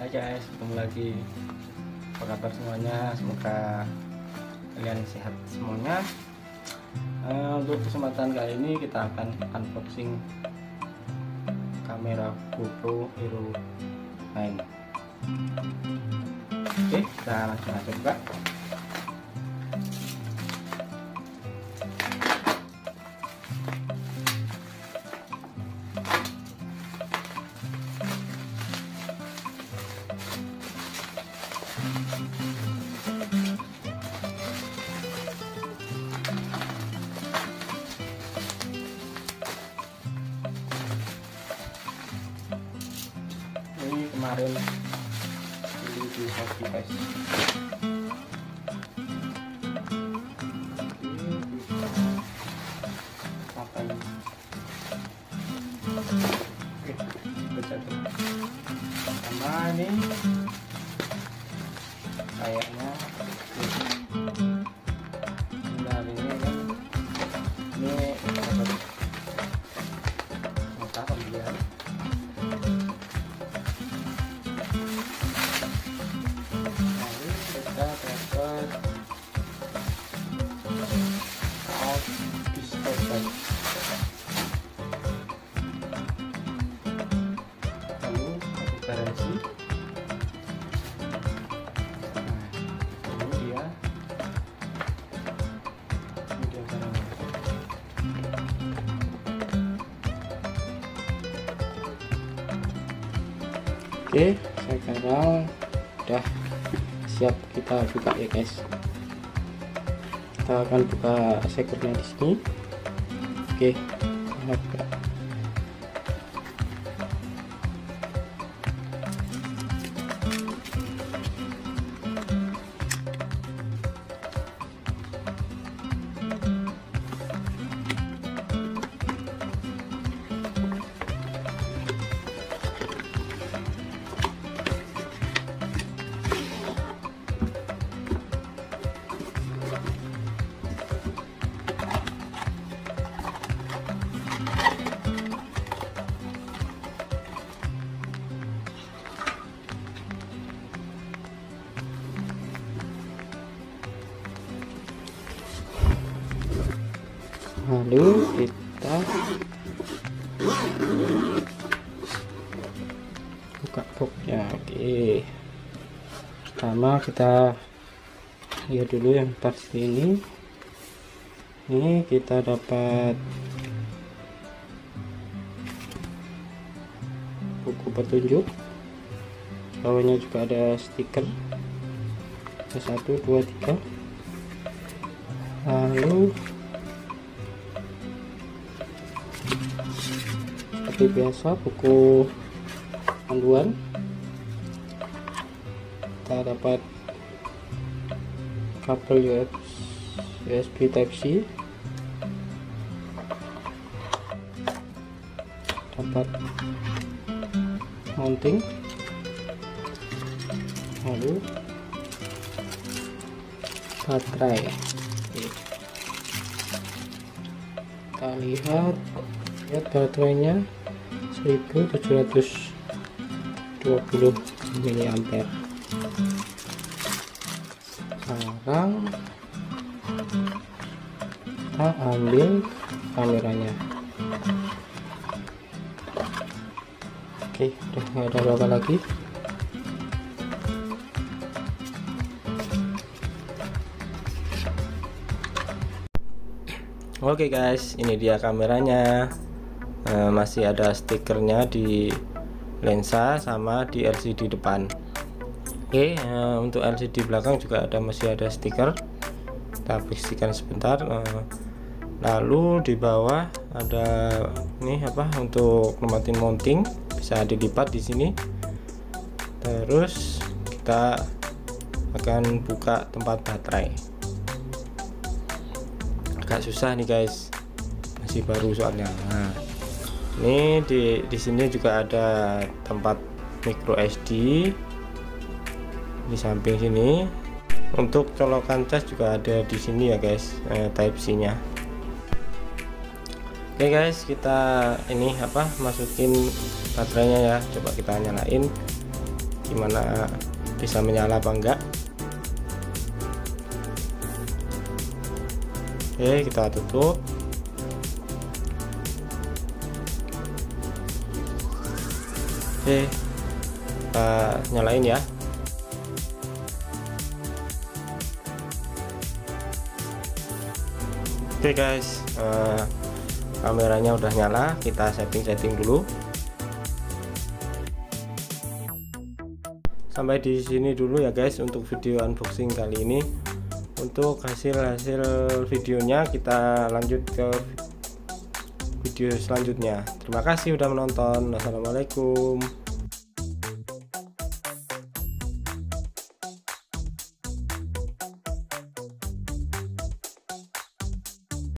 Hai guys, ketemu lagi. Apa kabar semuanya? Semoga kalian sehat semuanya. Eh, Untuk kesempatan kali ini kita akan unboxing Kamera GoPro Hero 9 Oke, kita langsung aja buka ini kemarin beli di Shopee guys ini oke baca dulu sama ini dapat kaos pistol guys lalu satu garansi nah ini dia ini dia barangnya Oke, sekarang udah siap kita buka ya guys. Kita akan buka sekurnya di sini. Oke, kita buka. Lalu kita buka boxnya. Oke. Pertama kita lihat dulu yang parts ini. Ini kita dapat buku petunjuk. Bawahnya juga ada stiker. Satu, dua, tiga. Lalu seperti biasa buku panduan. Kita dapat kabel USB Type C. Dapat mounting. Lalu baterai. Kita lihat lihat baterainya 1720 mAh sekarang kita ambil kameranya. Oke udah nggak ada apa-apa lagi. Oke guys, ini dia kameranya. Eh, masih ada stikernya di lensa sama di LCD depan. Oke, eh, untuk LCD belakang juga ada masih ada stiker. Kita bersihkan sebentar. Eh, lalu di bawah ada nih apa untuk nematin mounting bisa dilipat di sini. Terus kita akan buka tempat baterai agak susah nih guys masih baru soalnya nah ini di di sini juga ada tempat micro SD di samping sini. Untuk colokan cas juga ada di sini ya guys. Eh, type C nya oke guys kita ini apa masukin baterainya ya. Coba kita nyalain. Gimana bisa menyala apa enggak. Oke kita tutup oke. Kita nyalain ya. Oke guys. Uh, kameranya udah nyala. Kita setting-setting dulu. Sampai di sini dulu ya guys untuk video unboxing kali ini. Untuk hasil-hasil videonya kita lanjut ke video selanjutnya. Terima kasih sudah menonton. Assalamualaikum